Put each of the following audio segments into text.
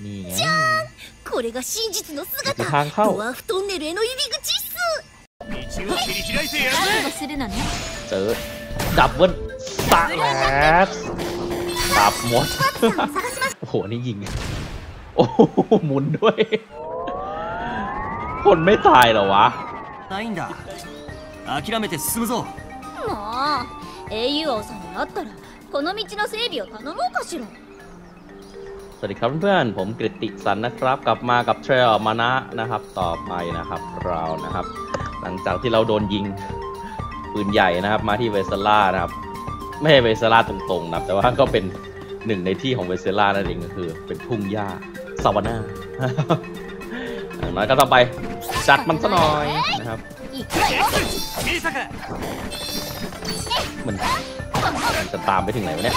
นี่ไง これが真実の姿行くทางเข้า ドワーフトンネルへの入り口っす道を切り開いてやる覚ぜ悟するのね เจอดับเบิลสแลชดับหมด 探しまし โอ้โห นี่ยิง โอ้โหหมุนด้วย คนไม่ตายเหรอวะ ないんだ諦めて進むぞたもう英雄王さんに会ったらこの道の整備を頼もうかしら สวัสดีครับเพื่อนผมกริติสันนะครับ กลับมากับเทรลมานะนะครับ ต่อไปนะครับเรานะครับ หลังจากที่เราโดนยิงปืนใหญ่นะครับ มาที่เวสล่านะครับ ไม่ใช่เวสล่าตรงๆนะแต่ว่าก็เป็นหนึ่งในที่ของเวสล่านั่นเองก็คือ เป็นทุ่งหญ้าซาวาน่าอย่างน้อก็ต้อไปจัดมันซะหน่อยนะครับมันมันจะตามไปถึงไหนวะเนี่ย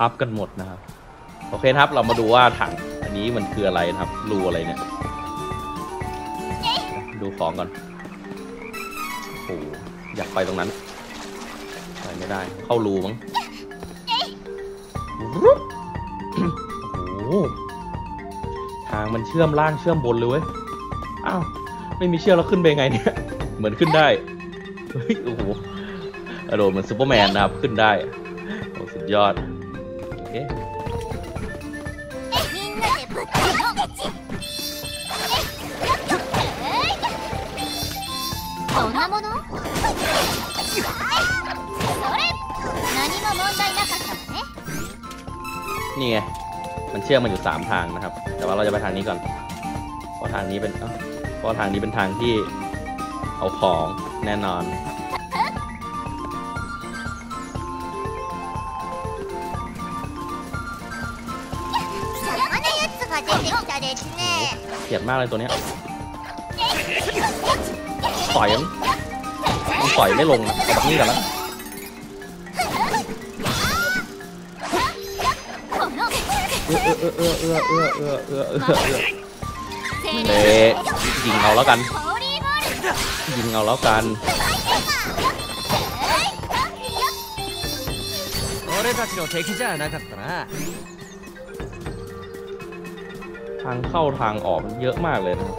อัพกันหมดนะครับ โอเคครับ เรามาดูว่าถังอันนี้มันคืออะไรนะครับ รูอะไรเนี่ย ดูของก่อน โอ้อยากไปตรงนั้น ไปไม่ได้ เข้ารูมั้งโอ้ทางมันเชื่อมล่างเชื่อมบนเลยเว้ย อ้าว ไม่มีเชือกแล้วขึ้นไปไงเนี่ย เหมือนขึ้นได้ เฮ้ย โอ้โห กระโดดเหมือนซูเปอร์แมนนะครับ ขึ้นได้โอ้สุดยอด โอเคนี่ไง มันเชื่อมมันอยู่ 3 ทางนะครับ แต่ว่าเราจะไปทางนี้ก่อน เพราะทางนี้เป็นเพราะทางนี้เป็นทางที่เอาของแน่นอน ลียดมากเลยตัวเนี้ยต่อยมันมันต่อยไม่ลงนะเอาแบบนี้กันแล้เออเออเออเออเออเออเออเออเออเละยิงเอาแล้วกัน ยิงเอาแล้วกัน俺たちの敵じゃなかったなางเข้าทางออกมันเยอะมากเลยนะครับ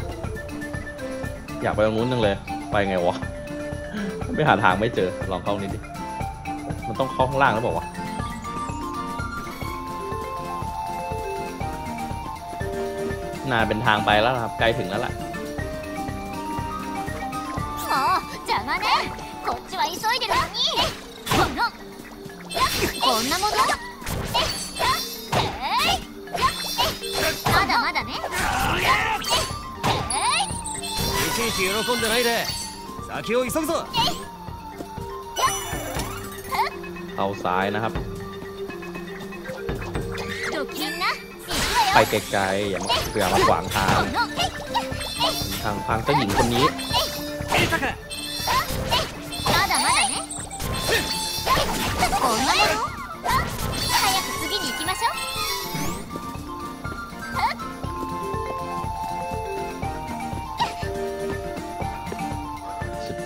อยากไปตรงนู้นจังเลย ไปไงวะ ไม่หาทางไม่เจอ ลองเข้านี่ดิ มันต้องเข้าข้างล่างแล้วบอกว่าวะน่าเป็นทางไปแล้วนะครับ ใกล้ถึงแล้วล่ะ もう邪魔ねこっちは急いでるのにこのこんなもの だまだねいちいち喜んでないで先を急ぐぞ เข้าซ้ายนะครับ ドキンな ไปไกลๆอย่ามาอย่ามาขวางทาง この ทางพังเจ้าหญิงคนนี้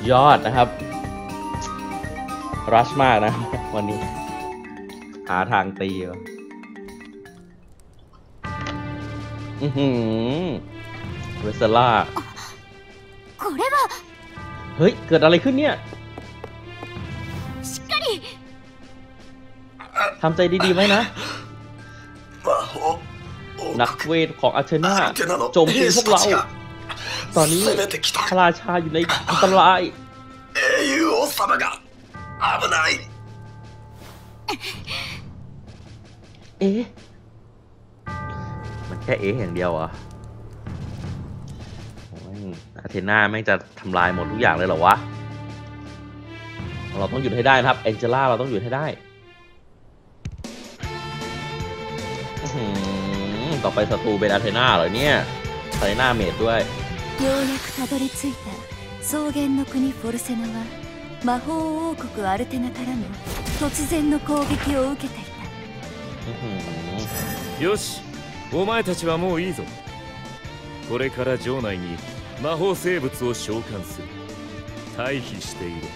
ยอดนะครับ รัชมากนะ วันนี้ หาทางตีอือหืเวสล่าเฮ้ย เกิดอะไรขึ้นเนี่ยทำใจดีๆไหมนะ นักเวทของอาเทนาจมตีพวกเรา ตอนนี้พระราชาอยู่ในอันตรายเอยูโอซามะกันอาบนายเอ๊ะมันแค่เอ๊ะอย่างเดียวอะอาเทน่าแม่งจะทำลายหมดทุกอย่างเลยเหรอวะ เราต้องหยุดให้ได้นะครับเอนเจล่าเราต้องหยุดให้ได้ ต่อไปศัตรูเป็นอาเทน่าเหรอเนี่ยอาเทน่าเมดด้วย ようやくたどり着いた草原の国フォルセナは魔法王国アルテナからの突然の攻撃を受けていた อื้อหือ よしお前たちはもういいぞこれから城内に魔法生物を召喚する退避している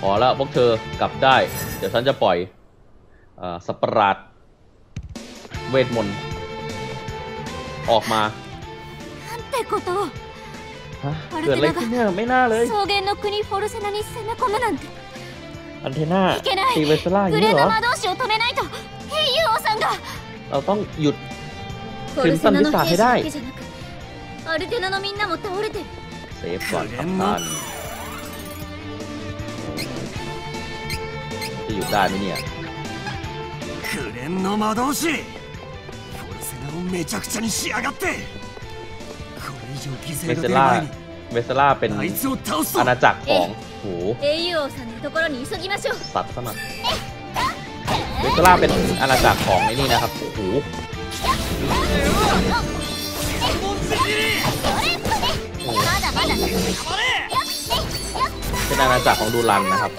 พอแล้วพวกเธอกลับได้ เดี๋ยวฉันจะปล่อยเอ่อสัตว์ประหลาดเวทมนต์ออกมา なん てことを ฮะเกิดอะไรขึ้นเนี่ยไม่น่าเลย 草原の国フォルセナに攻め込むなんて อันเทน่า いけない ตีเวสล่าอย่าง グ นี้ レ เหร ー อ ド魔導士を止めないと兵友王さんが เราต้องหยุด フォルセナの兵士だけじゃなくアルテナのみんなも倒れてる เซฟก่อนครับท่านจะหยุดได้ไหมเนี่ย 紅蓮の魔導士フォルセナをめちゃくちゃにしやがってこれ以上犠 เมสเซล่าเมสเซล่าเป็นอาณาจักรของโหสัตว์สมัครเมสเซล่าเป็นอาณาจักรของไอ้นี่นะครับโอ้โหเป็นอาณาจักรของดูรันนะครับ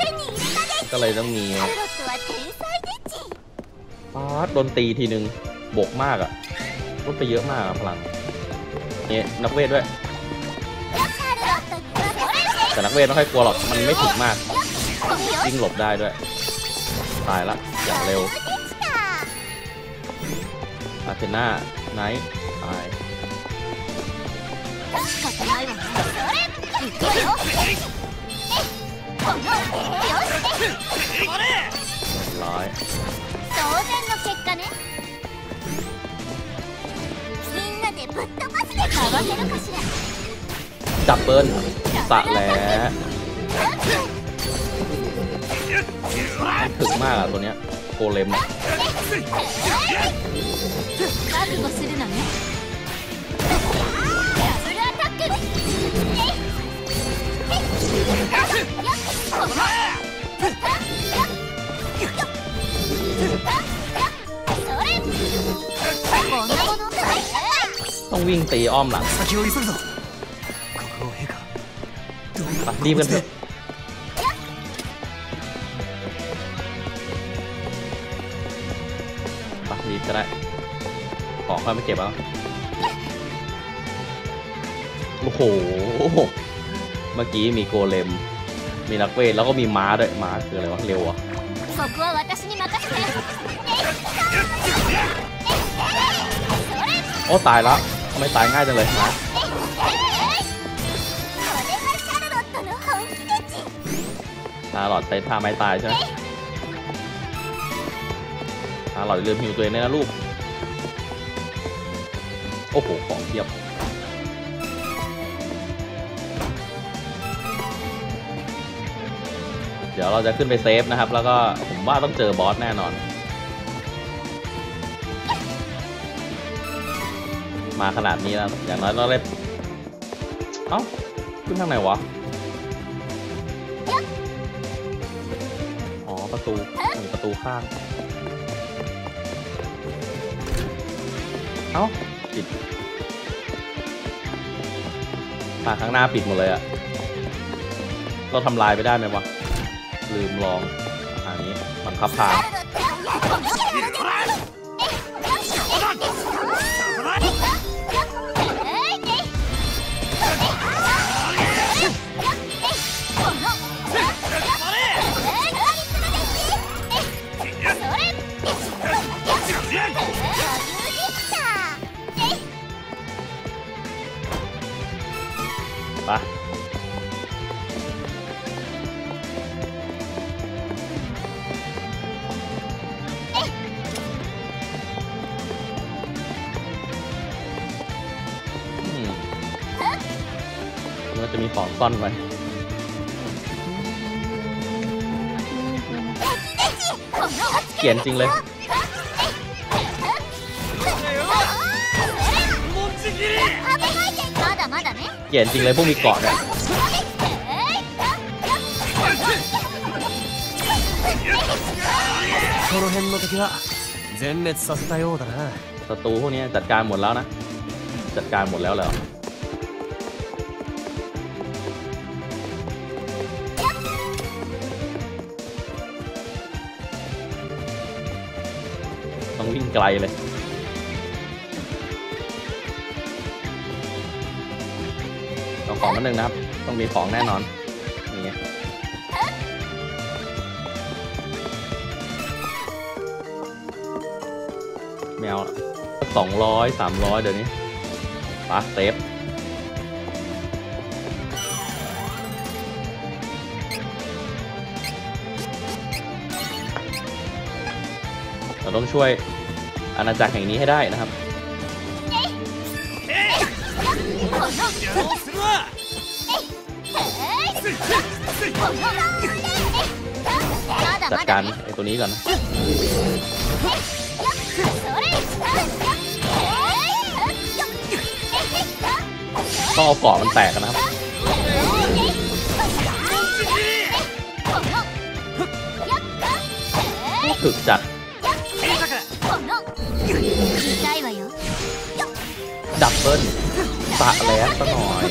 ก็เลยต้องมีป๊าดโดนตีทีนึงบกมากอะ่ะลดไปเยอะมากพลัง นี่นักเวทด้วย แต่นักเวทไม่ค่อยกลัวหรอก มันไม่ถึกมากวิ่งหลบได้ด้วย ตายละอย่างเร็วอาเทน่าไนท์ตายร้อย จับเบิลสะแหลมันถึกมากอะตัวเนี้ยโกเลมอะ ต้องวิ่งตีอ้อมหลังรีบกันเถอะปรีบก็ได้ขอค่อยมาเก็บเอาโอ้โห เมื่อกี้มีโกเลม มีนักเวท แล้วก็มีม้าด้วย ม้าคืออะไรวะ เร็วอะโอ้ตายแล้ว ไม่ตายง่ายจังเลยนะ Charlotte ใช้ท่าไม้ตายใช่ไหม Charlotte ลืม heal ตัวเองนะลูก โอ้โห ของเทียบเดี๋ยวเราจะขึ้นไป save นะครับ แล้วก็ผมว่าต้องเจอ boss แน่นอน มาขนาดนี้แล้ว อย่างน้อยเราเล่นเอ้าขึ้นทางไหนวะ อ๋อ ประตูมีประตูข้าง เอ้า ปิดทางข้างหน้าปิดหมดเลยอะเราทำลายไปได้ไหมวะ ลืมลองอันนี้บังคับทางจะมีของซ่อนไว้ เขียนจริงเลย まだまだね เขียนจริงเลยพวกมีเกาะเนี่ย この辺の敵は全滅させたようだな ศัตรูพวกนี้จัดการหมดแล้วนะ จัดการหมดแล้วเหรอ ต้องวิ่งไกลเลยเอาของมาหนึ่งนะครับ ต้องมีของแน่นอนนี่ไงแมวสองร้อยสามร้อยเดี๋ยวนี้ปะเซฟเราต้องช่วย อาณาจักรแห่งนี้ให้ได้นะครับจัดการไอ้ตัวนี้ก่อนนะต้องเอาเกาะมันแตกนนะครับถึกจัด ดับเบิ้ลสะแล้วซะหน่อย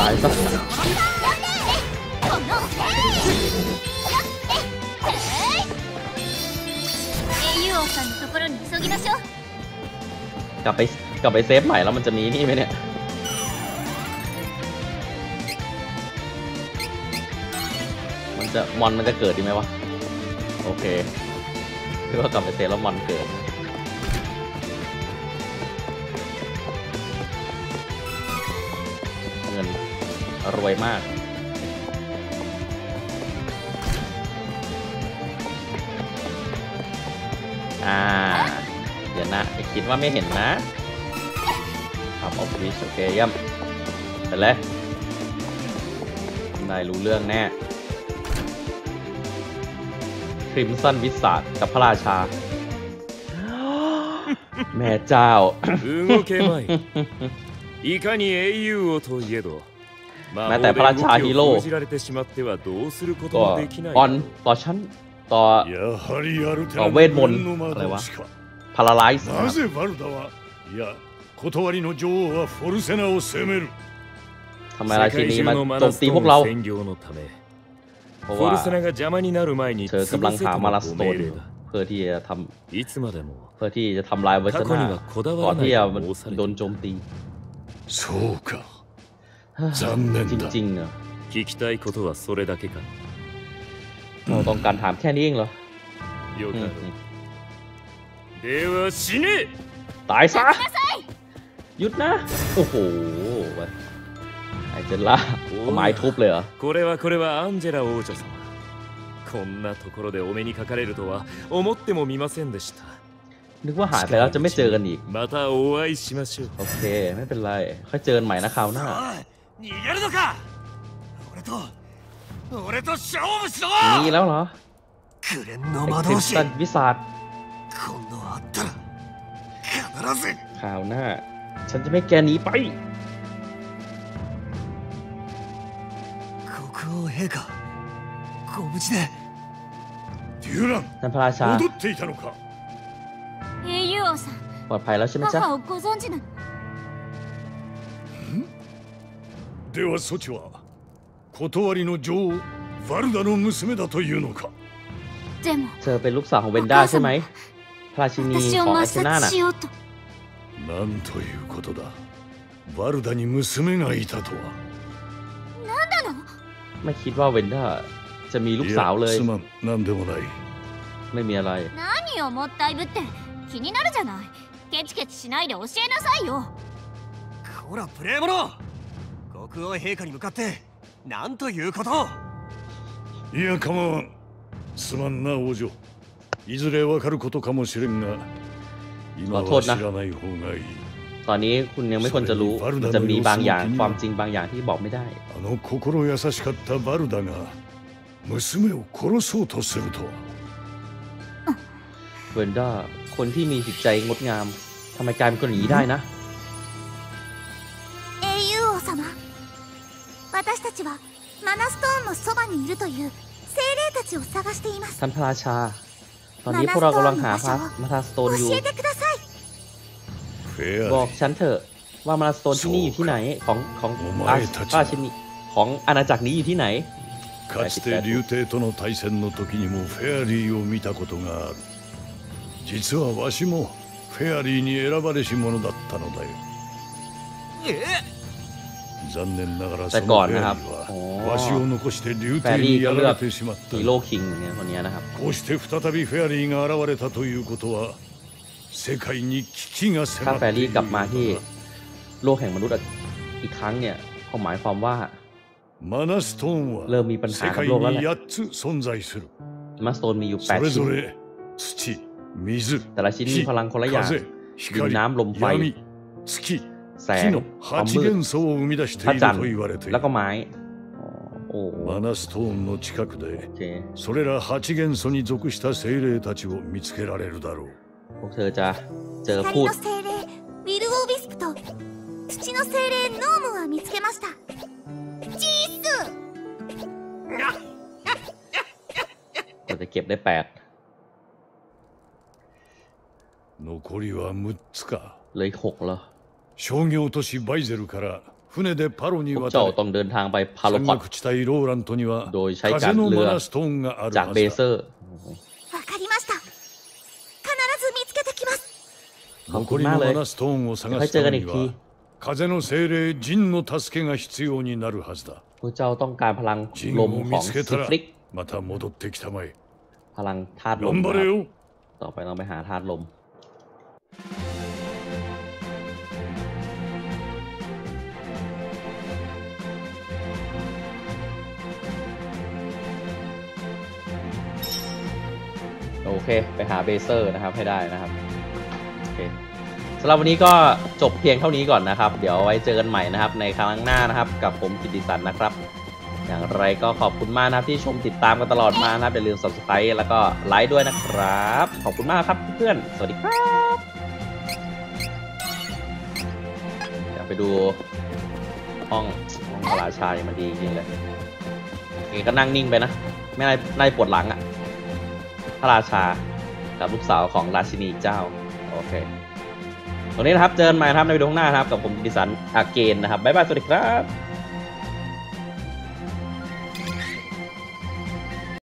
ตายซะกลับไปกลับไปเซฟใหม่แล้วมันจะมีนี่ไหมเนี่ย จะมอนมันจะเกิดดีไหมวะ โอเคคือว่ากลับไปเซฟแล้วมอนเกิดเงินรวยมากอ่า เดี๋ยวนะอคิดว่าไม่เห็นนะครับออฟฟิศโอเคเยี่ยมไปเลยนายรู้เรื่องแน่ คริมสันวิสาดกับพระราชา แม่เจ้าแม้แต่พระราชาฮีโร่ก็อ่อนต่อฉันต่อต่อเวทมนต์อะไรวะพาราไลซ์ทำไมราชินีมาโจมตีพวกเรา เพราะว่าเธอกำลังหามาลาสโตนเพื่อที่จะทำเพื่อที่จะทำลายเวอร์ชันก่อนที่จะโดนโจมตีจริงๆเราต้องการถามแค่นี้เองเหรอตายซะหยุดนะ โอ้โห ไอเจล่าเอาไม้ทุบเลยเหรอ これはこれはアンジェラ王女様こんなところでお目にかかれるとは思ってもみませんでした นึกว่าหายไปแล้วจะไม่เจอกันอีก またお会いしましょう โอเค ไม่เป็นไร ค่อยเจอกันใหม่นะคราวหน้า おい逃げるのか俺と俺と勝負しろ นี้แล้วเหรอ 紅の ไอ 魔 คริ 導 ส 士 ตันวิสาด 今度会ったら必ず คราวหน้า ฉันจะไม่แกหนีไป 陛下ご無事でデュラン ท่านพระราชา 戻っていたのか英雄王さん ปลอดภัยแล้วใช่ไหมจ๊ะ 母をご存知なのではソチは断りの女王バルダの娘だというのかでも เธอเป็นลูกสาวของเวนด้าใช่ไหม พระราชินี 私を ของ 抹 อาเชนา 殺 น่ะ しようとなんということだバルダに娘がいたとは ไม่คิดว่าเวนด้าจะมีลูกสาวเลย いやすまんなんでもない ไม่มีอะไร 何をもったいぶって気になるじゃないケチケチしないで教えなさいよこらプレイモノ国王陛下に向かって何ということをいや構わんすまんな王女いずれわかることかもしれんが今ขอโทษ は นะ 知らない方がいい ตอนนี้คุณยังไม่ควรจะรู้ มันจะมีบางอย่างความจริงบางอย่างที่บอกไม่ได้ あの心優しかったバルダが娘を殺そうとするとは เวนด้าคนที่มีจิตใจงดงามทำไมกลายเป็นคนอย่างนี้ได้นะ 英雄王様私たちはマナストーンのそばにいるという精霊たちを探しています ท่านพระราชา ตอนนี้พวกเรากำลังหาพระมาทาสโตนอยู่ บอ ア กฉันเถอะว่ามาราสโตนที่นี่อยู่ที่ไหนของของ โอ้ไม่ ราช ทัช ราชินีของอาณาจักรนี้อยู่ที่ไหน かつて竜帝との対戦の時にもフェアリーを見たことがある実はわしもフェアリーに選ばれし者だったのだよ残念ながらそแต่ก่อนのフェนะครับ アリーは อ๋อ わしを残して竜フェア帝リーがเลือก にやられてしまった ฮีโร่คิงเนี่ยคนเนี้ยนะครับ こうして再びフェアリーが現れたということは世界に危機が ถ้า 迫 แฟ ってい รี่ る กลับมาที่โลกแห่งมนุษย์อีกครั้งเนี่ยเขาหมายความว่า マナストーンはเริ่มมีปัญหา 世 กับ 界 โลกแล้วแหละ に8つ存在する มาสโตนมีอยู่ そ 8 れ ชิ้ ぞ น れ土水 แต่ละชิ้นมี 火 พลังคนละอย่าง 風 ดิน 光 น้ำลมไฟ 闇月 แส 木 ง の ความ 8 มืด 元素を生み出してい พระ る จันทร์ と言われてい แล้ว る ก็ไม้อ๋อโอ้โห マナストーンの近くで โอเค それら8元素に属した精霊たちを見つけられるだろう พวกเธอจะเจอพู 光 ด の精霊ウィル・オービスプと土の精霊ノームは見つけましたジース เราจะเก็บได้แปด 残りは6つか เหลยหกแล้ว 商業都市バイゼルから船でパロに พวก 渡 เจ้า れ ต้องเดินทางไปพาโล 山 พอด 岳地帯ローラントにはどういใช้การ 風の เรือ マナストーンがある จาก は เบ ず เซอ だ ร์ ขอบคุ 残 ณ り มาก の เลย マナストーンを เดี๋ยว 探 ค่อย す เจอ た กัน め อีก に ที は風の精霊ジンの助けが必要になるはずだ พวกเจ้าต้องการพลัง ジン ล を มข 見 อง つ ซิ けたら ฟลิก また戻ってきたまえ พลังธาตุลม 頑張 นะค れ รับ よ ต่อไปเราไปหาธาตุลม โอเค ไปหาเบเซอร์นะครับให้ได้นะครับ โอเค สำหรับวันนี้ก็จบเพียงเท่านี้ก่อนนะครับ เดี๋ยวไว้เจอกันใหม่นะครับ ในครั้งหน้านะครับ กับผมกิติสันนะครับ อย่างไรก็ขอบคุณมากนะครับที่ชมติดตามกันตลอดมานะครับอย่าลืม subscribe แล้วก็ไลค์ด้วยนะครับ ขอบคุณมากครับเพื่อนๆสวัสดีครับอยากไปดูห้องห้องพระราชานี่มันดีจริงเลยโอก็นั่งนิ่งไปนะ ไม่ได้ไม่ได้ปวดหลังอะ่ะพระราชากับลูกสาวของราชินีเจ้า โอเค ตรงนี้นะครับ เจอกันใหม่นะครับในวิดีโอข้างหน้านะครับ กับผมดิสันอาเกนนะครับ บ๊ายบาย สวัสดีครับ